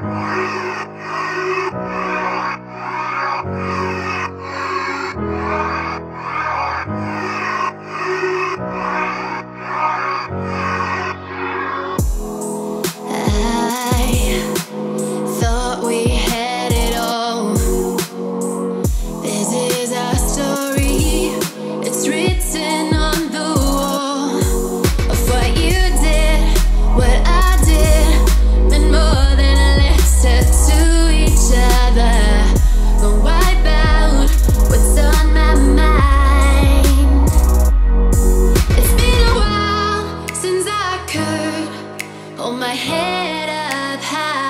Yeah. Head up high.